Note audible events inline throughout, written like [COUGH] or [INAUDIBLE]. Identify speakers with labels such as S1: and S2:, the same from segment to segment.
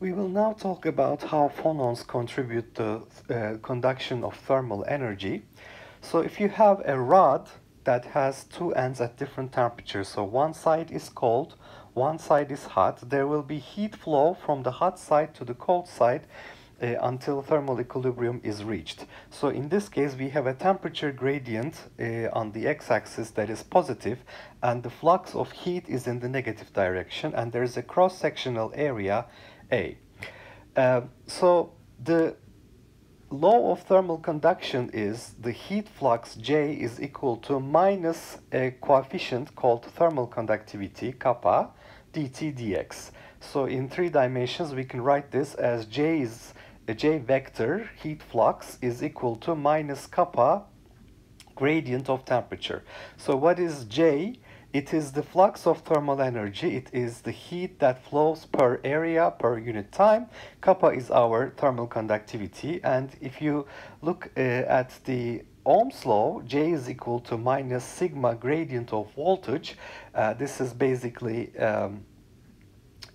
S1: We will now talk about how phonons contribute to uh, conduction of thermal energy. So if you have a rod that has two ends at different temperatures, so one side is cold, one side is hot, there will be heat flow from the hot side to the cold side uh, until thermal equilibrium is reached. So in this case, we have a temperature gradient uh, on the x-axis that is positive, and the flux of heat is in the negative direction, and there is a cross-sectional area a. Uh, so the law of thermal conduction is the heat flux J is equal to minus a coefficient called thermal conductivity, kappa, dt dx. So in three dimensions, we can write this as J is a J vector heat flux is equal to minus kappa gradient of temperature. So what is J? It is the flux of thermal energy. It is the heat that flows per area per unit time. Kappa is our thermal conductivity. And if you look uh, at the Ohm's law, J is equal to minus sigma gradient of voltage. Uh, this is basically um,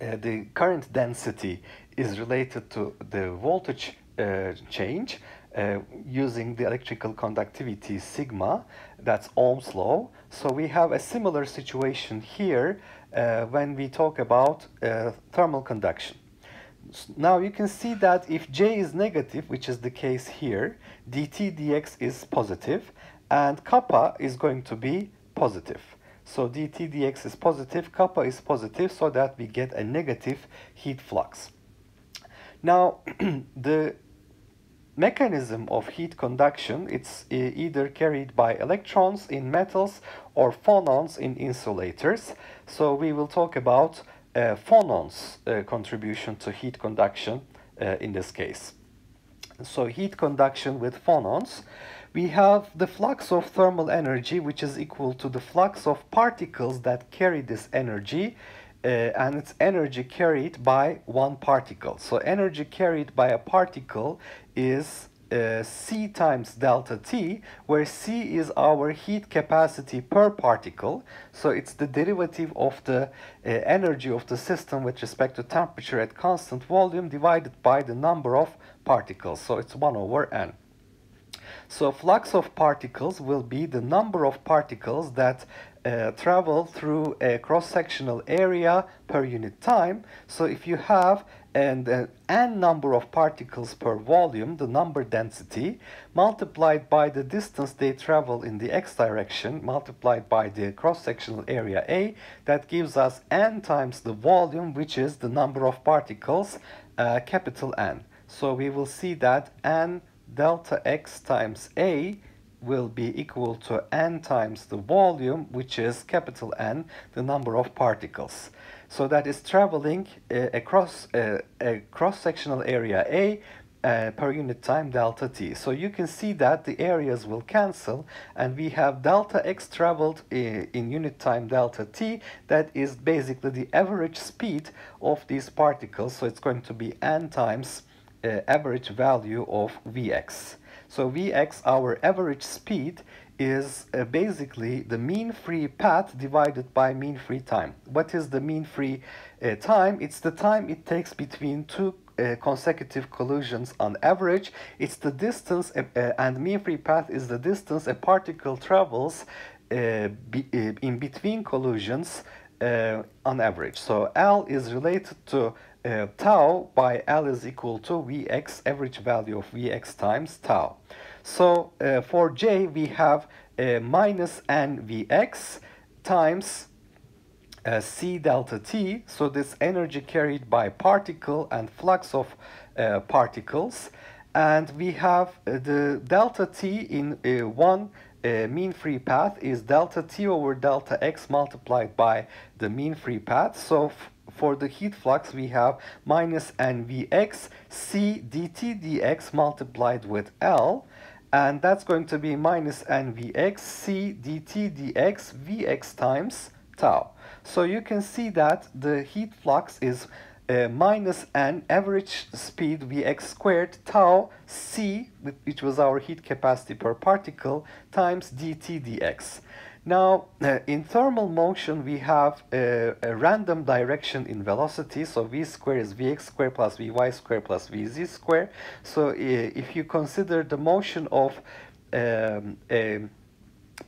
S1: uh, the current density is related to the voltage uh, change uh, using the electrical conductivity sigma, that's Ohm's law. So we have a similar situation here uh, when we talk about uh, thermal conduction. Now you can see that if J is negative, which is the case here, dt dx is positive, and kappa is going to be positive. So dt dx is positive, kappa is positive, so that we get a negative heat flux. Now, [CLEARS THROAT] the mechanism of heat conduction, it's uh, either carried by electrons in metals or phonons in insulators. So we will talk about uh, phonons uh, contribution to heat conduction uh, in this case. So heat conduction with phonons. We have the flux of thermal energy, which is equal to the flux of particles that carry this energy uh, and it's energy carried by one particle. So energy carried by a particle is uh, C times delta T, where C is our heat capacity per particle. So it's the derivative of the uh, energy of the system with respect to temperature at constant volume divided by the number of particles. So it's 1 over n. So flux of particles will be the number of particles that uh, travel through a cross-sectional area per unit time. So if you have an uh, n number of particles per volume, the number density, multiplied by the distance they travel in the x direction, multiplied by the cross-sectional area A, that gives us n times the volume, which is the number of particles, uh, capital N. So we will see that n delta x times a will be equal to n times the volume, which is capital N, the number of particles. So that is traveling uh, across uh, a cross-sectional area A uh, per unit time delta t. So you can see that the areas will cancel and we have delta x traveled in, in unit time delta t that is basically the average speed of these particles. So it's going to be n times uh, average value of Vx. So Vx, our average speed, is uh, basically the mean free path divided by mean free time. What is the mean free uh, time? It's the time it takes between two uh, consecutive collisions on average. It's the distance, uh, uh, and mean free path is the distance a particle travels be, in between collisions on average. So L is related to uh, tau by L is equal to Vx, average value of Vx times tau. So uh, for J, we have uh, minus n Vx times uh, C delta T. So this energy carried by particle and flux of uh, particles. And we have uh, the delta T in one uh, mean free path is delta t over delta x multiplied by the mean free path. So for the heat flux, we have minus nvx c dt dx multiplied with L. And that's going to be minus nvx c dt dx vx times tau. So you can see that the heat flux is uh, minus n average speed vx squared tau c, which was our heat capacity per particle, times dt dx. Now, uh, in thermal motion, we have a, random direction in velocity. So v square is vx square plus vy square plus vz square. So if you consider the motion of um, a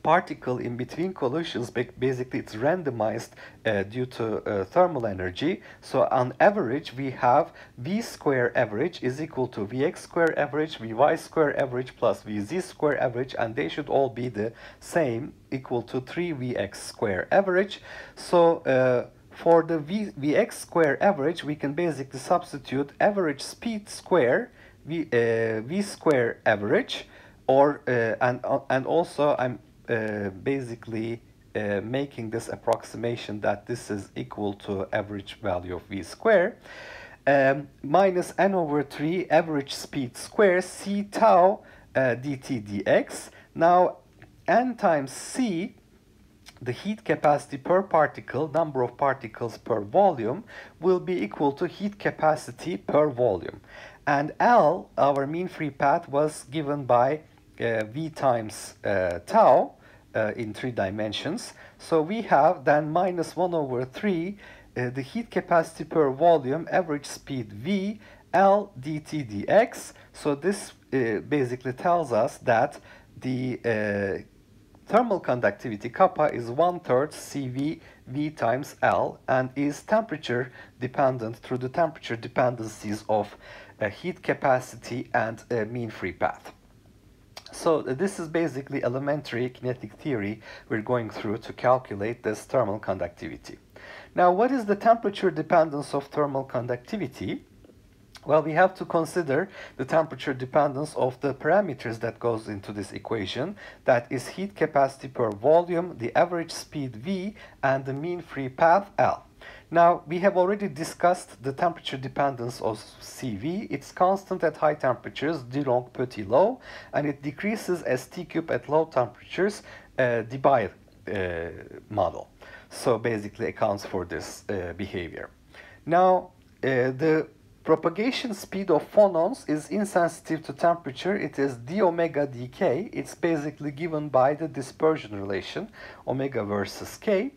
S1: particle in between collisions, basically it's randomized uh, due to uh, thermal energy. So on average, we have v square average is equal to vx square average, vy square average plus vz square average, and they should all be the same, equal to 3vx square average. So uh, for the v, vx square average, we can basically substitute average speed square, v, uh, v square average, or uh, and uh, and also I'm basically uh, making this approximation that this is equal to average value of v square um, minus n over 3 average speed square c tau uh, dt dx. Now n times c the heat capacity per particle, number of particles per volume, will be equal to heat capacity per volume. And L, our mean free path, was given by uh, v times uh, tau uh, in three dimensions. So we have then minus 1 over 3 the heat capacity per volume average speed v L dt dx. So this uh, basically tells us that the uh, thermal conductivity kappa is one third CV V times L and is temperature dependent through the temperature dependencies of uh, heat capacity and mean free path. So uh, this is basically elementary kinetic theory we're going through to calculate this thermal conductivity. Now, what is the temperature dependence of thermal conductivity? Well, we have to consider the temperature dependence of the parameters that goes into this equation. That is heat capacity per volume, the average speed V, and the mean free path L. Now, we have already discussed the temperature dependence of CV. It's constant at high temperatures, d long low, and it decreases as T cube at low temperatures, uh, Debye uh, model. So basically accounts for this uh, behavior. Now, uh, the propagation speed of phonons is insensitive to temperature. It is d omega dk. It's basically given by the dispersion relation, omega versus k.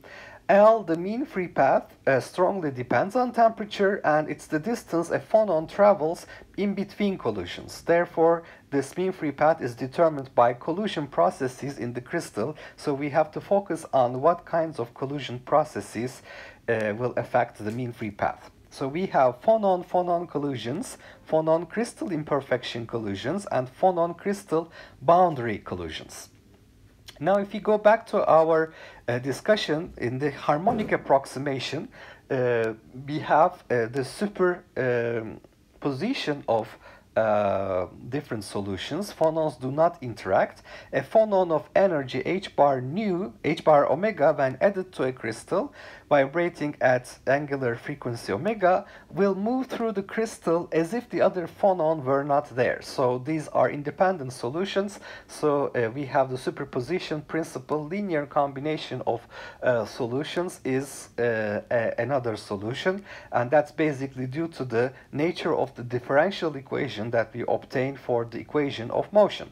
S1: L, the mean free path, uh, strongly depends on temperature and it's the distance a phonon travels in between collisions. Therefore, this mean free path is determined by collision processes in the crystal, so we have to focus on what kinds of collision processes uh, will affect the mean free path. So we have phonon-phonon collisions, phonon crystal imperfection collisions, and phonon crystal boundary collisions. Now, if you go back to our uh, discussion in the harmonic approximation, uh, we have uh, the superposition um, of uh, different solutions. Phonons do not interact. A phonon of energy h bar nu, h bar omega, when added to a crystal, vibrating at angular frequency omega, will move through the crystal as if the other phonon were not there. So these are independent solutions. So uh, we have the superposition principle. Linear combination of uh, solutions is uh, another solution. And that's basically due to the nature of the differential equation that we obtain for the equation of motion.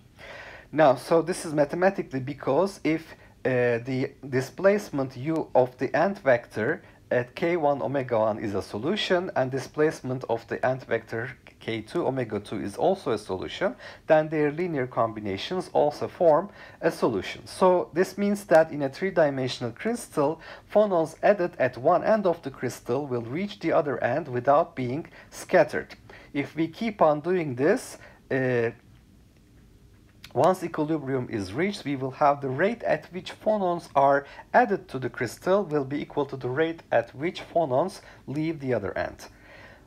S1: Now, so this is mathematically because if uh, the displacement u of the nth vector at k1 omega 1 is a solution and displacement of the nth vector k2 omega 2 is also a solution, then their linear combinations also form a solution. So this means that in a three-dimensional crystal, phonons added at one end of the crystal will reach the other end without being scattered. If we keep on doing this, uh, once equilibrium is reached, we will have the rate at which phonons are added to the crystal will be equal to the rate at which phonons leave the other end.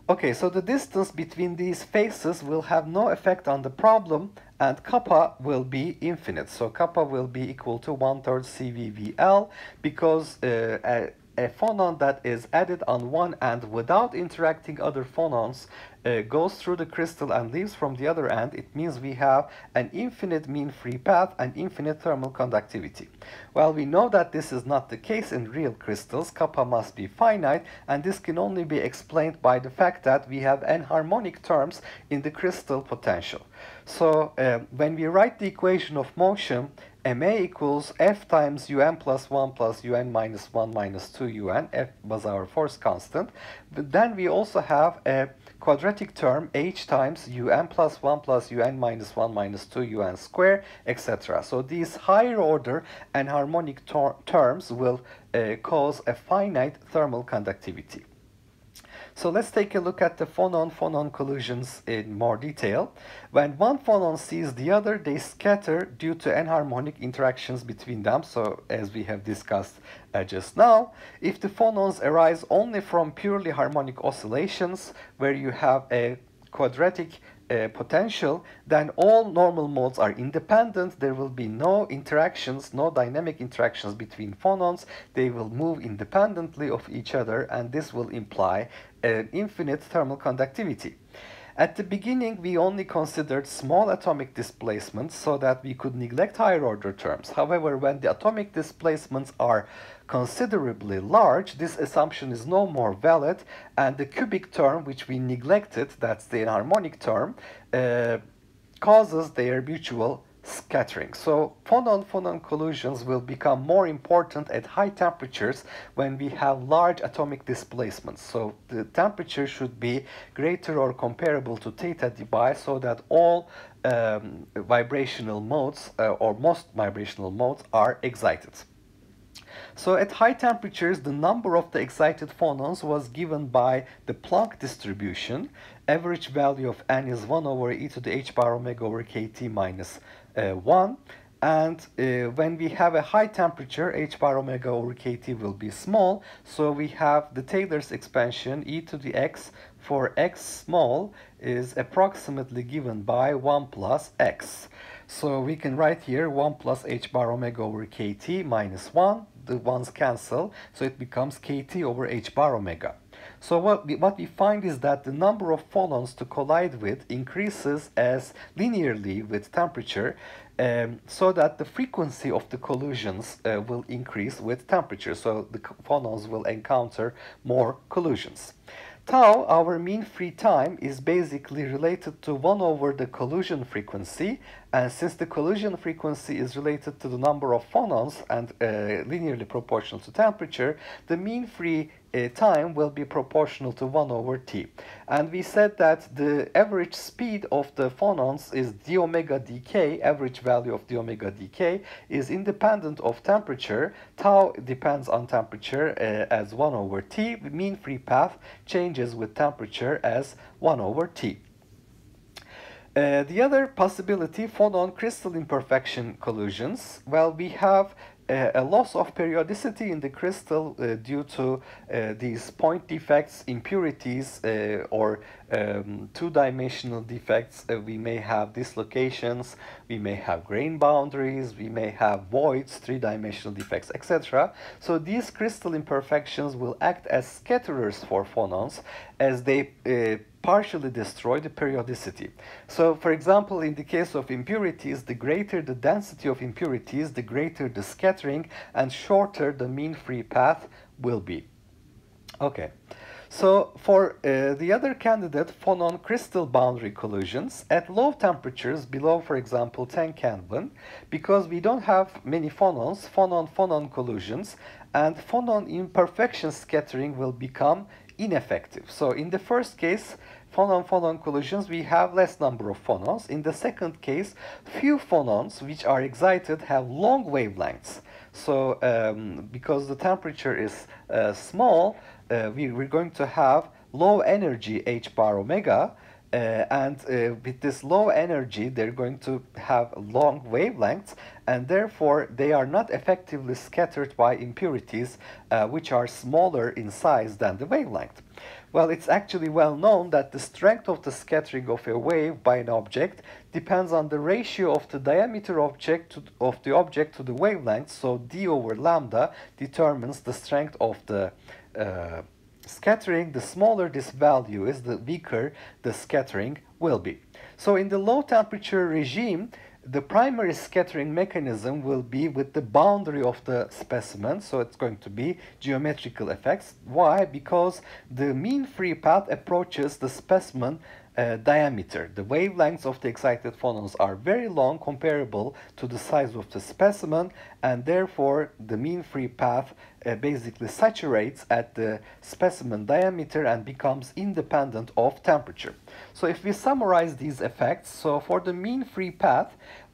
S1: Okay, so the distance between these faces will have no effect on the problem and kappa will be infinite. So kappa will be equal to 1 third CVVL because uh, a, a phonon that is added on one end without interacting other phonons uh, goes through the crystal and leaves from the other end, it means we have an infinite mean free path and infinite thermal conductivity. Well, we know that this is not the case in real crystals. Kappa must be finite, and this can only be explained by the fact that we have anharmonic terms in the crystal potential. So uh, when we write the equation of motion, ma equals f times un plus 1 plus un minus 1 minus 2 un, f was our force constant. But then we also have a quadratic term h times un plus 1 plus un minus 1 minus 2 un square, etc. So these higher order anharmonic ter terms will uh, cause a finite thermal conductivity. So let's take a look at the phonon-phonon collisions in more detail. When one phonon sees the other, they scatter due to anharmonic interactions between them. So as we have discussed uh, just now, if the phonons arise only from purely harmonic oscillations, where you have a quadratic uh, potential, then all normal modes are independent. There will be no interactions, no dynamic interactions between phonons. They will move independently of each other, and this will imply an infinite thermal conductivity. At the beginning, we only considered small atomic displacements so that we could neglect higher order terms. However, when the atomic displacements are considerably large, this assumption is no more valid, and the cubic term, which we neglected, that's the anharmonic term, uh, causes their mutual scattering. So phonon-phonon collisions will become more important at high temperatures when we have large atomic displacements. So the temperature should be greater or comparable to theta Debye so that all um, vibrational modes uh, or most vibrational modes are excited. So at high temperatures, the number of the excited phonons was given by the Planck distribution. Average value of n is 1 over e to the h bar omega over kt minus uh, 1 and uh, when we have a high temperature h bar omega over kt will be small. So we have the Taylor's expansion e to the x for x small is approximately given by 1 plus x. So we can write here 1 plus h bar omega over kt minus 1 the ones cancel so it becomes kt over h bar omega so what we, what we find is that the number of phonons to collide with increases as linearly with temperature um, so that the frequency of the collisions uh, will increase with temperature. So the phonons will encounter more collisions. Tau, our mean free time, is basically related to 1 over the collision frequency, and since the collision frequency is related to the number of phonons and uh, linearly proportional to temperature, the mean free uh, time will be proportional to 1 over t. And we said that the average speed of the phonons is d omega dk, average value of d omega dk, is independent of temperature. Tau depends on temperature uh, as 1 over t. The mean free path changes with temperature as 1 over t. Uh, the other possibility, phonon crystal imperfection collisions. Well, we have a loss of periodicity in the crystal uh, due to uh, these point defects, impurities, uh, or um, two-dimensional defects. Uh, we may have dislocations, we may have grain boundaries, we may have voids, three-dimensional defects, etc. So these crystal imperfections will act as scatterers for phonons as they uh, partially destroy the periodicity. So, for example, in the case of impurities, the greater the density of impurities, the greater the scattering and shorter the mean free path will be. Okay. So for uh, the other candidate, phonon crystal boundary collisions, at low temperatures below, for example, 10 Kelvin, because we don't have many phonons, phonon-phonon collisions, and phonon imperfection scattering will become ineffective. So in the first case, phonon-phonon collisions, we have less number of phonons. In the second case, few phonons which are excited have long wavelengths. So um, because the temperature is uh, small, uh, we, we're going to have low energy h bar omega, uh, and uh, with this low energy, they're going to have long wavelengths, and therefore they are not effectively scattered by impurities, uh, which are smaller in size than the wavelength. Well, it's actually well known that the strength of the scattering of a wave by an object depends on the ratio of the diameter object to, of the object to the wavelength. So d over lambda determines the strength of the uh, scattering, the smaller this value is, the weaker the scattering will be. So in the low temperature regime, the primary scattering mechanism will be with the boundary of the specimen, so it's going to be geometrical effects. Why? Because the mean free path approaches the specimen uh, diameter. The wavelengths of the excited phonons are very long comparable to the size of the specimen and therefore the mean free path uh, basically saturates at the specimen diameter and becomes independent of temperature. So if we summarize these effects, so for the mean free path,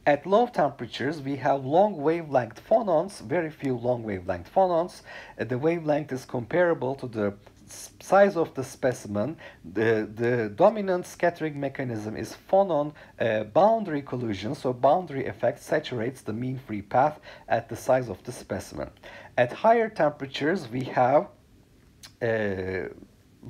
S1: at low temperatures, we have long wavelength phonons, very few long wavelength phonons. Uh, the wavelength is comparable to the size of the specimen, the, the dominant scattering mechanism is phonon uh, boundary collision, so boundary effect saturates the mean free path at the size of the specimen. At higher temperatures, we have a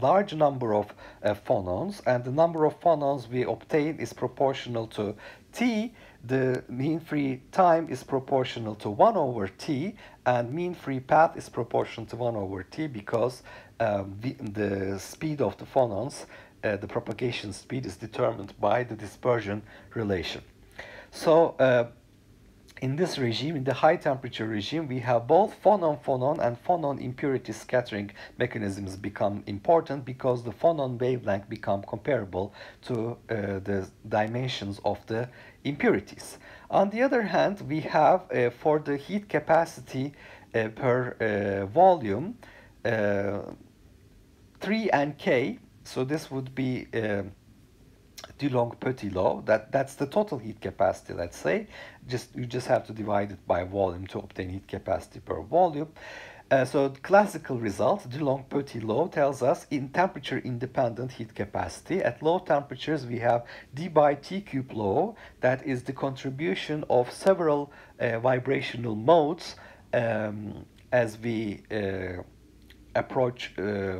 S1: large number of uh, phonons, and the number of phonons we obtain is proportional to t, the mean free time is proportional to 1 over t, and mean free path is proportional to 1 over t because um, the, the, speed of the phonons, uh, the propagation speed is determined by the dispersion relation. So uh, in this regime, in the high temperature regime, we have both phonon-phonon and phonon impurity scattering mechanisms become important because the phonon wavelength become comparable to uh, the dimensions of the impurities. On the other hand, we have uh, for the heat capacity uh, per uh, volume, uh, 3 and K, so this would be uh, Dulong Petit law. That that's the total heat capacity. Let's say, just you just have to divide it by volume to obtain heat capacity per volume. Uh, so classical result, Dulong Petit law, tells us in temperature independent heat capacity. At low temperatures, we have Debye t cube law. That is the contribution of several uh, vibrational modes um, as we uh, approach uh,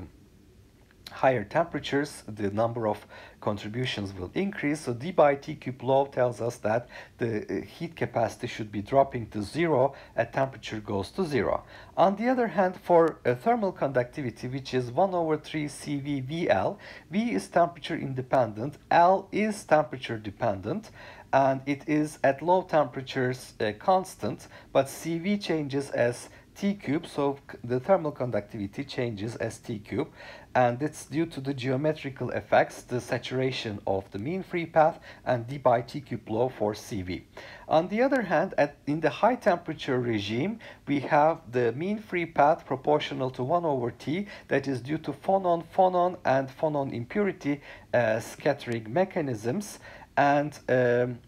S1: higher temperatures, the number of contributions will increase. So Debye t cube law tells us that the uh, heat capacity should be dropping to zero at temperature goes to zero. On the other hand, for uh, thermal conductivity, which is 1 over 3 CV VL, V is temperature independent, L is temperature dependent, and it is at low temperatures uh, constant, but CV changes as T cube, so the thermal conductivity changes as T cube, and it's due to the geometrical effects, the saturation of the mean free path, and Debye T cube law for CV. On the other hand, at, in the high temperature regime, we have the mean free path proportional to 1 over T, that is due to phonon-phonon and phonon impurity uh, scattering mechanisms, and um,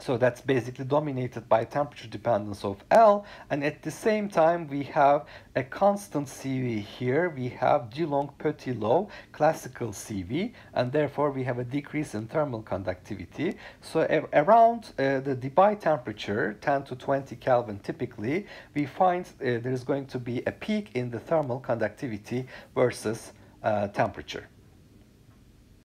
S1: so that's basically dominated by temperature dependence of L. And at the same time, we have a constant CV here. We have Dulong Petit law, classical CV, and therefore we have a decrease in thermal conductivity. So around uh, the Debye temperature, 10 to 20 Kelvin typically, we find uh, there's going to be a peak in the thermal conductivity versus uh, temperature.